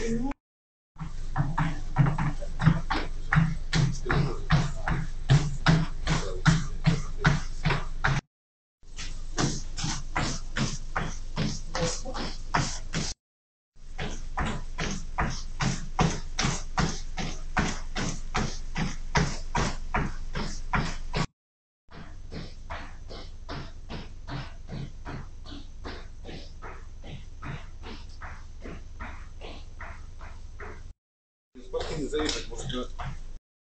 Thank you. Заехать, может,